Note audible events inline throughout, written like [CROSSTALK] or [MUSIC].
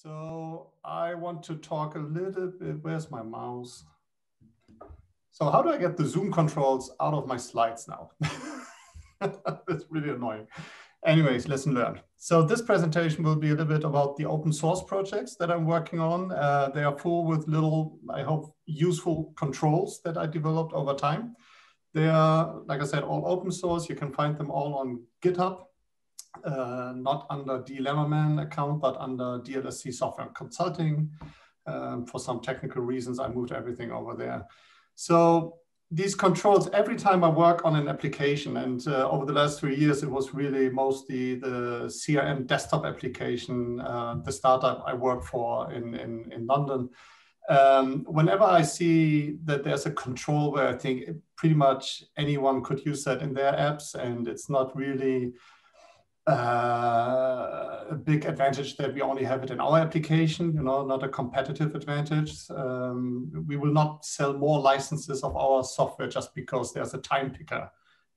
So I want to talk a little bit, where's my mouse? So how do I get the Zoom controls out of my slides now? [LAUGHS] That's really annoying. Anyways, lesson learned. So this presentation will be a little bit about the open source projects that I'm working on. Uh, they are full with little, I hope, useful controls that I developed over time. They are, like I said, all open source. You can find them all on GitHub uh, not under D. Lemmermann account, but under DLSC Software Consulting. Um, for some technical reasons, I moved everything over there. So these controls, every time I work on an application, and uh, over the last three years, it was really mostly the CRM desktop application, uh, the startup I work for in, in, in London. Um, whenever I see that there's a control where I think pretty much anyone could use that in their apps, and it's not really uh, a big advantage that we only have it in our application, you know, not a competitive advantage. Um, we will not sell more licenses of our software just because there's a time picker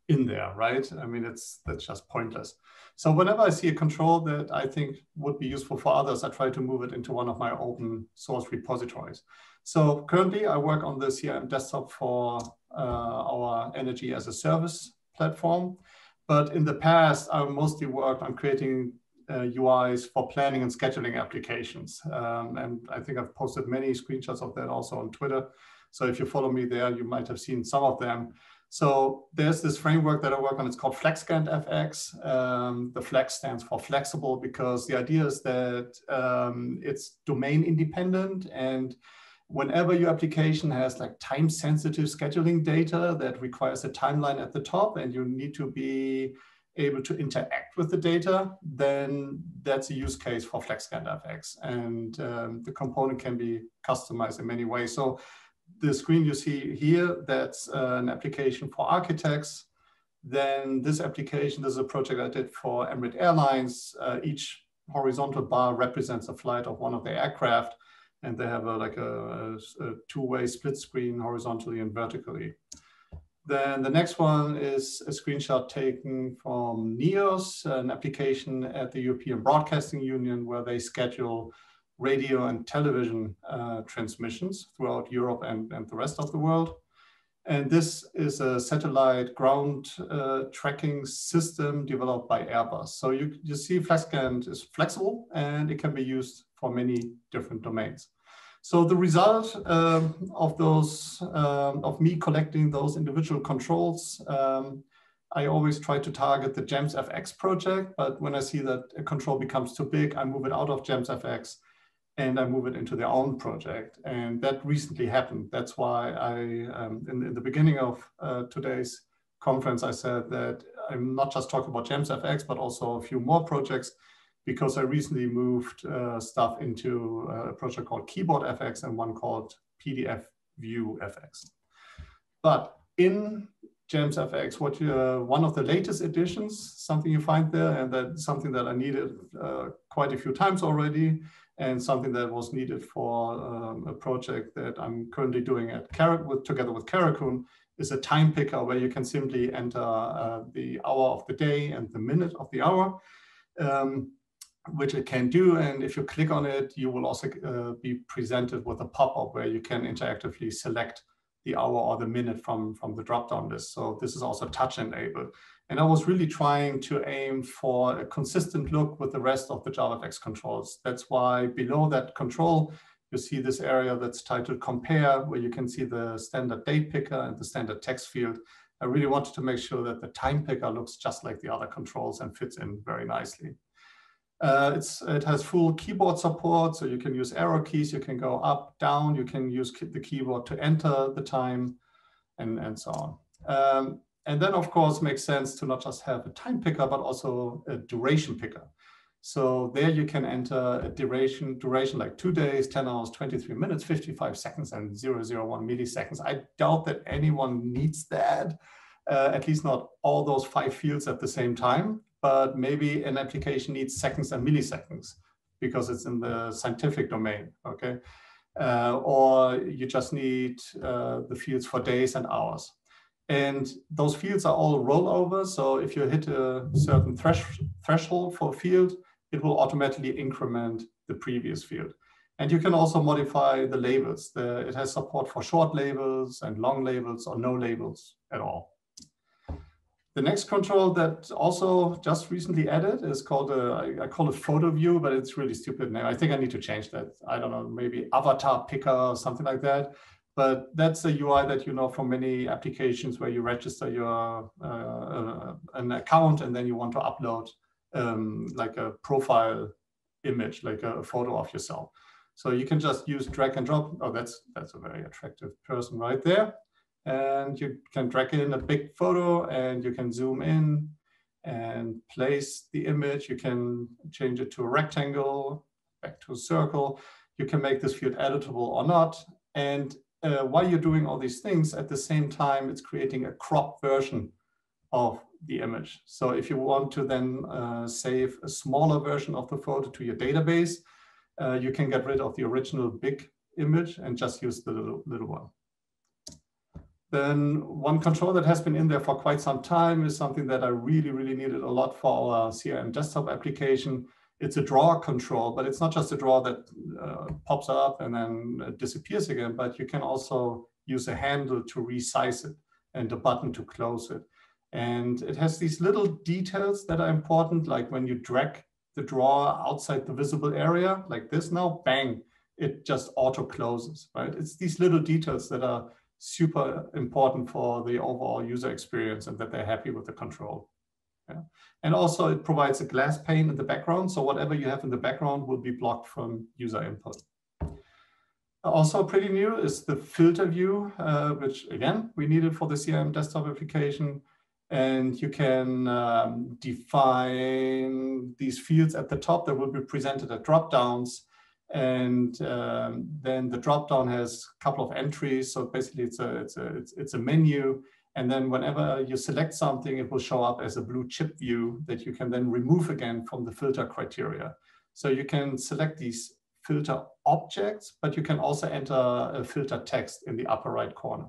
in there, right? I mean, it's that's just pointless. So whenever I see a control that I think would be useful for others, I try to move it into one of my open source repositories. So currently I work on the CRM desktop for uh, our energy as a service platform. But in the past, I mostly worked on creating uh, UIs for planning and scheduling applications. Um, and I think I've posted many screenshots of that also on Twitter. So if you follow me there, you might have seen some of them. So there's this framework that I work on. It's called FlexGantt FX. Um, the flex stands for flexible because the idea is that um, it's domain independent and whenever your application has like time sensitive scheduling data that requires a timeline at the top and you need to be able to interact with the data, then that's a use case for FlexGantt FX. And um, the component can be customized in many ways. So the screen you see here, that's uh, an application for architects. Then this application, this is a project I did for Emirates Airlines. Uh, each horizontal bar represents a flight of one of the aircraft and they have a, like a, a two-way split screen horizontally and vertically. Then the next one is a screenshot taken from NEOS, an application at the European Broadcasting Union where they schedule radio and television uh, transmissions throughout Europe and, and the rest of the world. And this is a satellite ground uh, tracking system developed by Airbus. So you, you see FlexGantt is flexible and it can be used for many different domains. So the result um, of those, um, of me collecting those individual controls, um, I always try to target the GemsFX project, but when I see that a control becomes too big, I move it out of GemsFX and I move it into their own project. And that recently happened. That's why I, um, in, in, the beginning of uh, today's conference, I said that I'm not just talking about GemsFX, but also a few more projects because I recently moved uh, stuff into uh, a project called Keyboard FX and one called PDF View FX. But in GemsFX, what you, uh, one of the latest editions, something you find there, and that something that I needed uh, quite a few times already, and something that was needed for um, a project that I'm currently doing at Car with, together with Karakun, is a time picker where you can simply enter uh, the hour of the day and the minute of the hour. Um, which it can do. And if you click on it, you will also uh, be presented with a pop-up where you can interactively select the hour or the minute from, from the drop-down list. So this is also touch enabled. And I was really trying to aim for a consistent look with the rest of the JavaFX controls. That's why below that control, you see this area that's titled compare, where you can see the standard date picker and the standard text field. I really wanted to make sure that the time picker looks just like the other controls and fits in very nicely. Uh, it has full keyboard support, so you can use arrow keys, you can go up, down, you can use the keyboard to enter the time, and, and so on. Um, and then, of course, makes sense to not just have a time picker, but also a duration picker. So there you can enter a duration, duration like two days, 10 hours, 23 minutes, 55 seconds, and 001 milliseconds. I doubt that anyone needs that, uh, at least not all those five fields at the same time but maybe an application needs seconds and milliseconds because it's in the scientific domain, okay? Uh, or you just need uh, the fields for days and hours. And those fields are all rollover. So if you hit a certain thresh threshold for a field, it will automatically increment the previous field. And you can also modify the labels. The, it has support for short labels and long labels or no labels at all. The next control that also just recently added is called a, I, call it photo view, but it's really stupid name. I think I need to change that. I don't know, maybe avatar picker or something like that. But that's a UI that you know from many applications where you register your uh, an account and then you want to upload um, like a profile image, like a photo of yourself. So you can just use drag and drop. Oh, that's that's a very attractive person right there and you can drag in a big photo and you can zoom in and place the image. You can change it to a rectangle, back to a circle. You can make this field editable or not. And uh, while you're doing all these things, at the same time, it's creating a crop version of the image. So if you want to then uh, save a smaller version of the photo to your database, uh, you can get rid of the original big image and just use the little, little one. Then one control that has been in there for quite some time is something that I really, really needed a lot for our CRM desktop application. It's a draw control, but it's not just a draw that uh, pops up and then disappears again, but you can also use a handle to resize it and a button to close it. And it has these little details that are important, like when you drag the drawer outside the visible area, like this now, bang, it just auto closes, right? It's these little details that are super important for the overall user experience and that they're happy with the control. Yeah. And also it provides a glass pane in the background. So whatever you have in the background will be blocked from user input. Also pretty new is the filter view, uh, which again, we needed for the CRM desktop application. And you can um, define these fields at the top that will be presented as drop downs and um, then the dropdown has a couple of entries. So basically it's a, it's, a, it's, it's a menu. And then whenever you select something, it will show up as a blue chip view that you can then remove again from the filter criteria. So you can select these filter objects, but you can also enter a filter text in the upper right corner.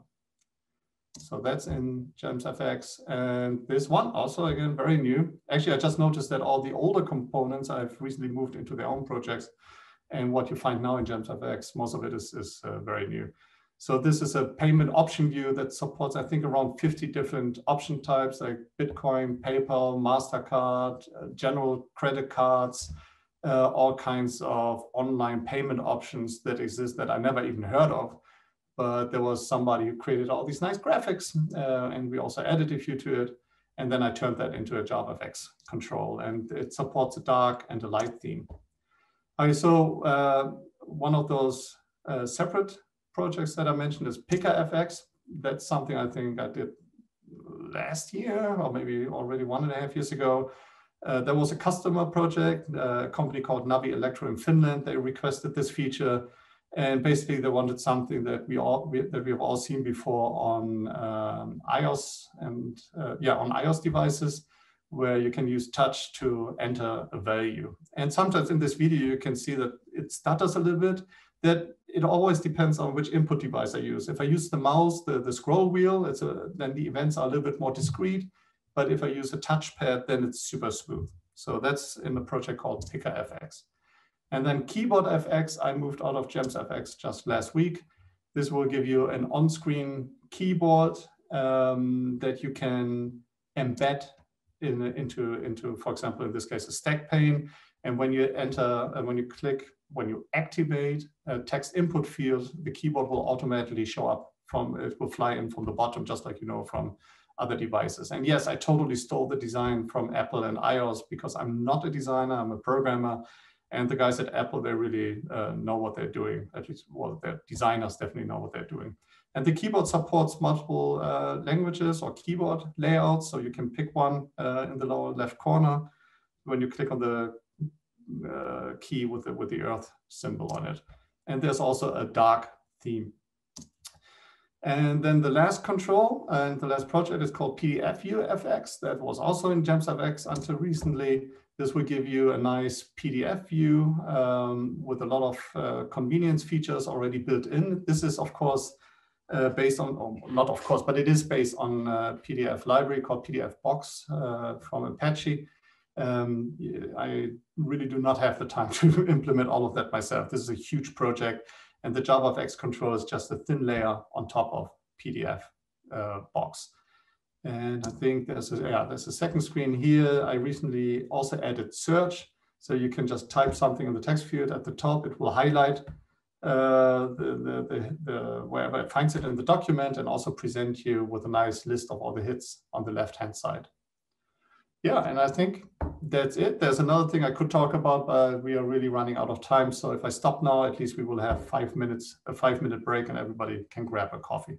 So that's in GemsFX. And this one also, again, very new. Actually, I just noticed that all the older components I've recently moved into their own projects and what you find now in GemsFX, most of it is, is uh, very new. So this is a payment option view that supports, I think, around 50 different option types like Bitcoin, PayPal, MasterCard, uh, general credit cards, uh, all kinds of online payment options that exist that I never even heard of. But there was somebody who created all these nice graphics uh, and we also added a few to it. And then I turned that into a JavaFX control and it supports a dark and a light theme. Okay, so uh, one of those uh, separate projects that I mentioned is PickerFX. That's something I think I did last year or maybe already one and a half years ago. Uh, there was a customer project, a company called Navielektro in Finland. They requested this feature, and basically they wanted something that we all we, that we have all seen before on um, iOS and uh, yeah on iOS devices where you can use touch to enter a value. And sometimes in this video, you can see that it stutters a little bit, that it always depends on which input device I use. If I use the mouse, the, the scroll wheel, it's a, then the events are a little bit more discrete. But if I use a touchpad, then it's super smooth. So that's in a project called PickerFX. And then Keyboard FX, I moved out of Gems FX just last week. This will give you an on-screen keyboard um, that you can embed in, into, into, for example, in this case, a stack pane. And when you enter, and when you click, when you activate a text input field, the keyboard will automatically show up from, it will fly in from the bottom, just like you know from other devices. And yes, I totally stole the design from Apple and iOS because I'm not a designer, I'm a programmer. And the guys at Apple, they really uh, know what they're doing. At least, well, their designers definitely know what they're doing. And the keyboard supports multiple uh, languages or keyboard layouts. So you can pick one uh, in the lower left corner when you click on the uh, key with the, with the earth symbol on it. And there's also a dark theme. And then the last control and the last project is called PDF View That was also in GemsFX until recently. This will give you a nice PDF view um, with a lot of uh, convenience features already built in. This is, of course, uh, based on, not of course, but it is based on a PDF library called PDFBox uh, from Apache. Um, I really do not have the time [LAUGHS] to implement all of that myself. This is a huge project, and the JavaFX control is just a thin layer on top of PDF uh, box. And I think there's a, yeah, there's a second screen here. I recently also added search. So you can just type something in the text field at the top. It will highlight uh, the, the, the, the, wherever it finds it in the document and also present you with a nice list of all the hits on the left-hand side. Yeah, and I think that's it. There's another thing I could talk about, but we are really running out of time. So if I stop now, at least we will have five minutes, a five minute break and everybody can grab a coffee.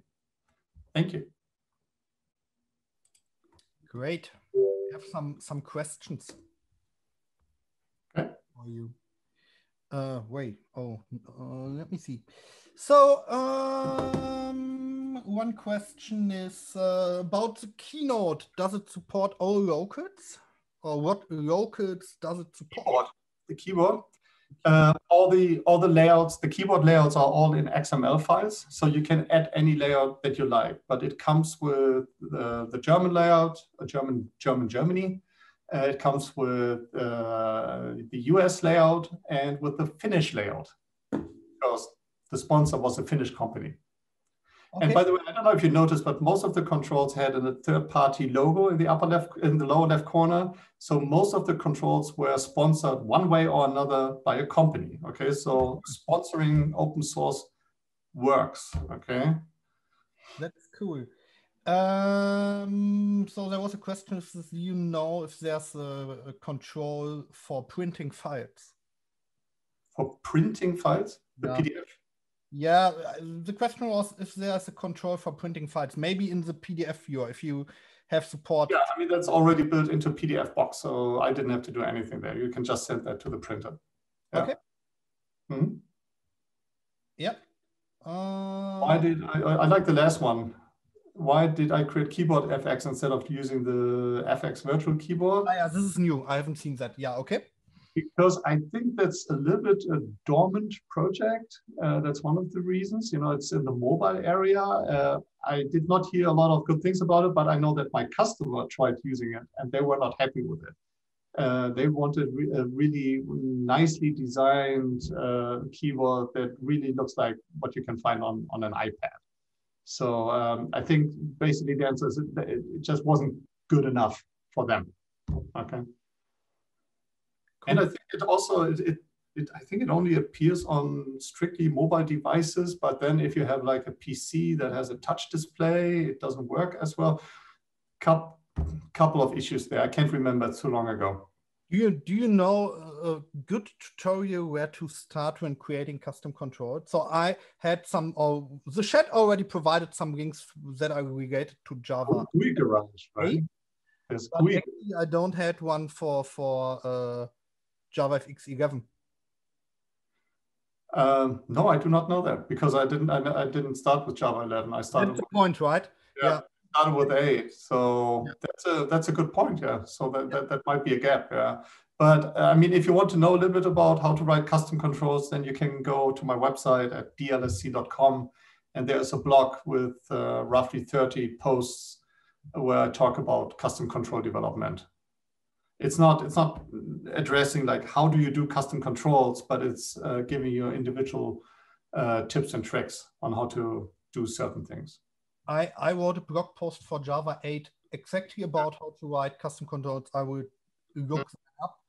Thank you. Great. We have some some questions. Okay. For you. Uh, wait. Oh, uh, let me see. So, um, one question is uh, about the keynote. Does it support all locals, or what locals does it support? The keyboard. Uh, all the all the layouts, the keyboard layouts are all in XML files, so you can add any layout that you like. But it comes with the, the German layout, a German German Germany. Uh, it comes with uh, the US layout and with the Finnish layout, because the sponsor was a Finnish company. Okay. And by the way, I don't know if you noticed, but most of the controls had a third-party logo in the upper left, in the lower left corner. So most of the controls were sponsored one way or another by a company. Okay, so sponsoring open source works. Okay, that's cool. Um, so there was a question: if you know if there's a, a control for printing files? For printing files, the yeah. PDF. Yeah, the question was if there's a control for printing files, maybe in the PDF viewer, if you have support. Yeah, I mean, that's already built into PDFBox, so I didn't have to do anything there. You can just send that to the printer. Yeah. Okay. Mm -hmm. Yep. Uh, Why did I, I like the last one. Why did I create keyboard FX instead of using the FX virtual keyboard? Ah, yeah, this is new. I haven't seen that. Yeah, okay because I think that's a little bit a dormant project. Uh, that's one of the reasons. You know, it's in the mobile area. Uh, I did not hear a lot of good things about it, but I know that my customer tried using it and they were not happy with it. Uh, they wanted re a really nicely designed uh, keyboard that really looks like what you can find on, on an iPad. So um, I think basically the answer is it just wasn't good enough for them. Okay. And I think it also it, it, it, I think it only appears on strictly mobile devices. But then if you have like a PC that has a touch display, it doesn't work as well. Couple couple of issues there. I can't remember too long ago. Do you do you know a good tutorial where to start when creating custom controls? So I had some, or the chat already provided some links that are related to Java. GUI Garage, right? Yes, I don't have one for for uh, JavaFX 11? Um, no, I do not know that because I didn't. I, I didn't start with Java 11. I started. That's the point, right? Yeah, yeah. Started with eight, so yeah. that's a that's a good point. Yeah, so that, that that might be a gap. Yeah, but uh, I mean, if you want to know a little bit about how to write custom controls, then you can go to my website at dlsc.com, and there's a blog with uh, roughly 30 posts where I talk about custom control development it's not it's not addressing like how do you do custom controls, but it's uh, giving you individual uh, tips and tricks on how to do certain things. I, I wrote a blog post for Java 8 exactly about how to write custom controls. I will look up.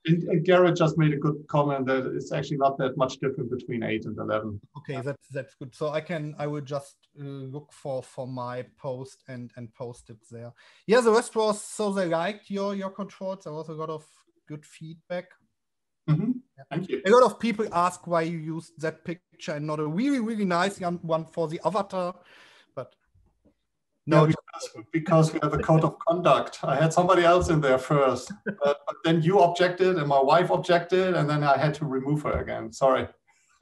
And, and, Gerrit just made a good comment that it's actually not that much different between 8 and 11. Okay, that's that's good. So I can I will just uh, look for for my post and and post it there. Yeah, the rest was so they liked your your controls. There was a lot of good feedback. Mm -hmm. yeah. Thank you. A lot of people ask why you used that picture and not a really really nice one for the avatar. No, because, because we have a code of conduct. I had somebody else in there first, but, but, then you objected and my wife objected, and then I had to remove her again. Sorry. [LAUGHS]